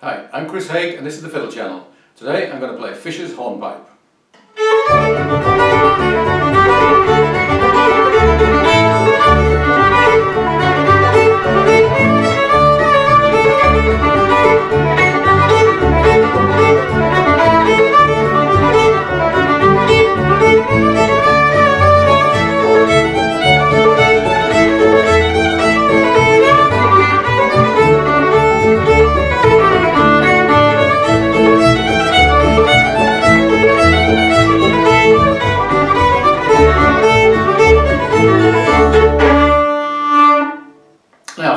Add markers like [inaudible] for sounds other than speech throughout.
Hi, I'm Chris Haigh and this is the Fiddle Channel. Today I'm going to play Fisher's Hornpipe.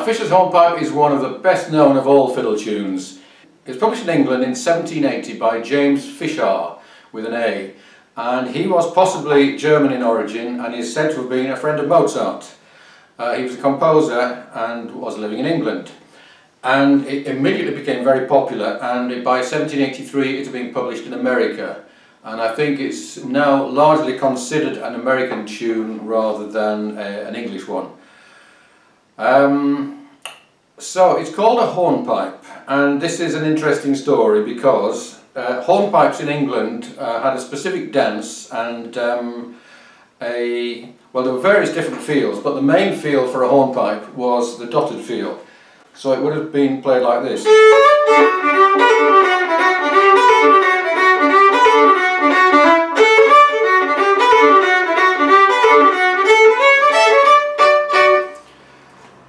Now, Fisher's Hornpipe is one of the best known of all fiddle tunes. It was published in England in 1780 by James Fishar with an A, and he was possibly German in origin and is said to have been a friend of Mozart. Uh, he was a composer and was living in England. And it immediately became very popular, and by 1783 it had been published in America. And I think it's now largely considered an American tune rather than a, an English one. Um, so it's called a hornpipe and this is an interesting story because uh, hornpipes in England uh, had a specific dance and um, a well there were various different feels but the main feel for a hornpipe was the dotted feel so it would have been played like this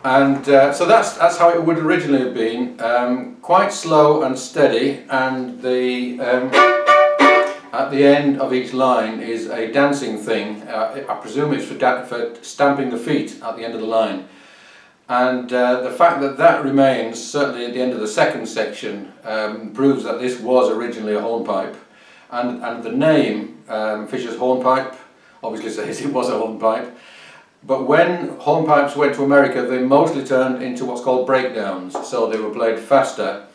and uh, so that's that's how it would originally have been. Um, quite slow and steady and the um, at the end of each line is a dancing thing. Uh, I presume it's for, for stamping the feet at the end of the line. And uh, the fact that that remains certainly at the end of the second section um, proves that this was originally a hornpipe. And, and the name um, Fisher's hornpipe obviously says [laughs] it was a hornpipe but when hornpipes went to America, they mostly turned into what's called breakdowns, so they were played faster.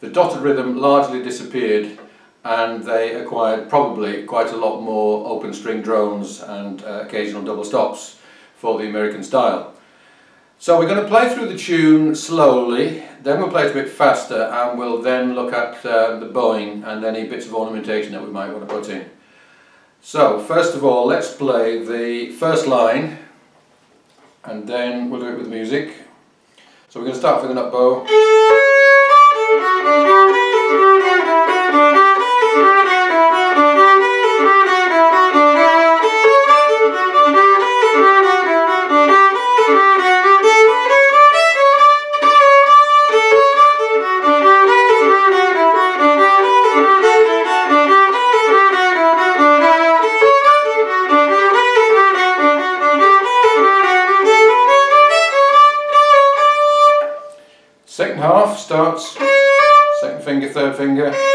The dotted rhythm largely disappeared and they acquired probably quite a lot more open string drones and uh, occasional double stops for the American style. So we're going to play through the tune slowly, then we'll play it a bit faster and we'll then look at uh, the bowing and any bits of ornamentation that we might want to put in. So first of all let's play the first line and then we'll do it with music. So we're going to start with an up bow. [laughs] second finger, third finger.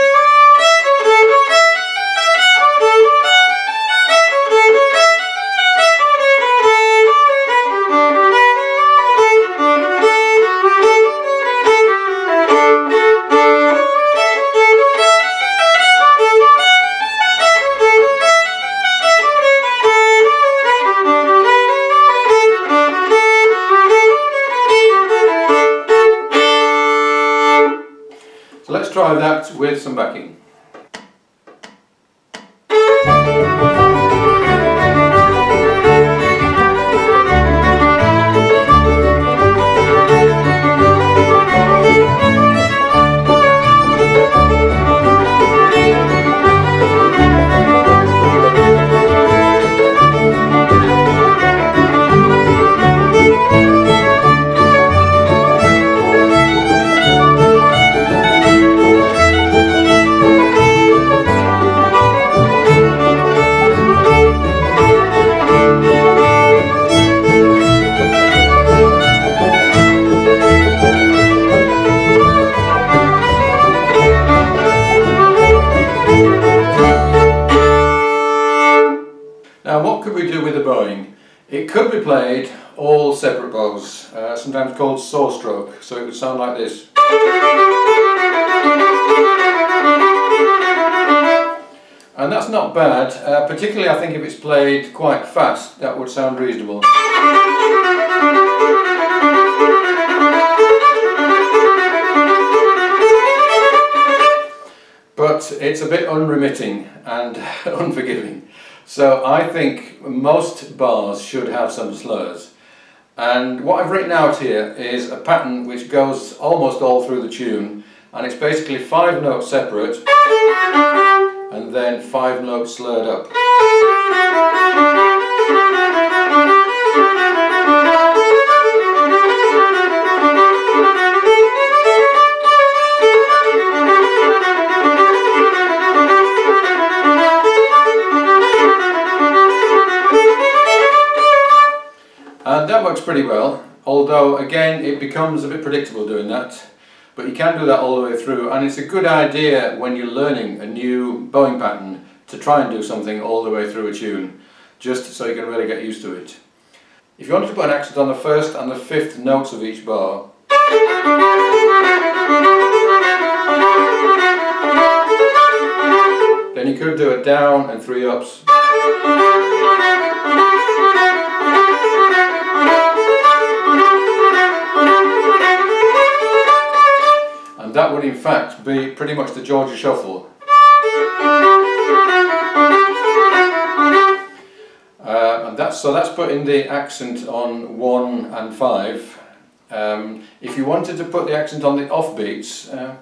So let's try that with some backing. Called saw stroke, so it would sound like this. And that's not bad, uh, particularly I think if it's played quite fast, that would sound reasonable. but it's a bit unremitting and [laughs] unforgiving. So I think most bars should have some slurs. And what I've written out here is a pattern which goes almost all through the tune and it's basically five notes separate and then five notes slurred up. Pretty well, although again it becomes a bit predictable doing that. But you can do that all the way through and it's a good idea when you're learning a new bowing pattern to try and do something all the way through a tune, just so you can really get used to it. If you wanted to put an accent on the first and the fifth notes of each bar, then you could do a down and three ups. Would in fact be pretty much the Georgia Shuffle. Uh, and that's, so that's putting the accent on 1 and 5. Um, if you wanted to put the accent on the offbeats, uh,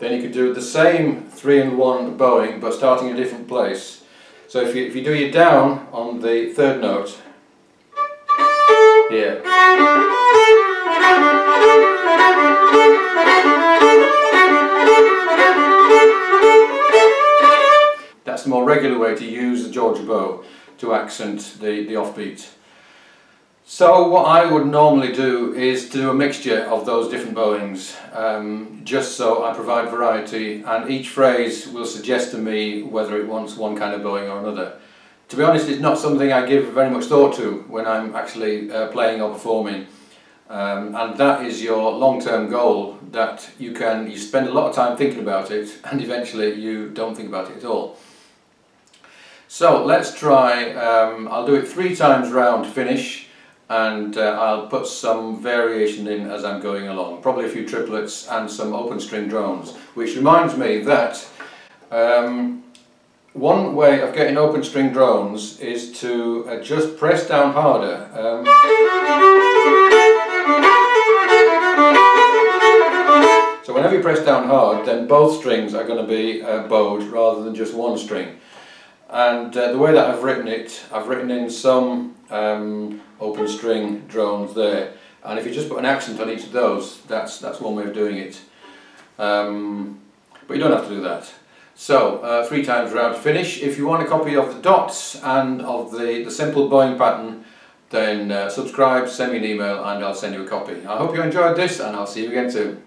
then you could do the same 3 and 1 bowing but starting a different place. So if you, if you do your down on the third note, here. That's the more regular way to use the Georgia bow to accent the, the offbeat. So what I would normally do is to do a mixture of those different bowings um, just so I provide variety and each phrase will suggest to me whether it wants one kind of bowing or another to be honest, it's not something I give very much thought to when I'm actually uh, playing or performing. Um, and that is your long-term goal, that you can, you spend a lot of time thinking about it [laughs] and eventually you don't think about it at all. So let's try, um, I'll do it three times round to finish and uh, I'll put some variation in as I'm going along, probably a few triplets and some open string drones, which reminds me that um, one way of getting open string drones is to uh, just press down harder. Um, so whenever you press down hard, then both strings are going to be uh, bowed rather than just one string. And uh, the way that I've written it, I've written in some um, open string drones there. And if you just put an accent on each of those, that's, that's one way of doing it. Um, but you don't have to do that. So, uh, three times round to finish. If you want a copy of the dots and of the, the simple bowing pattern, then uh, subscribe, send me an email and I'll send you a copy. I hope you enjoyed this and I'll see you again soon.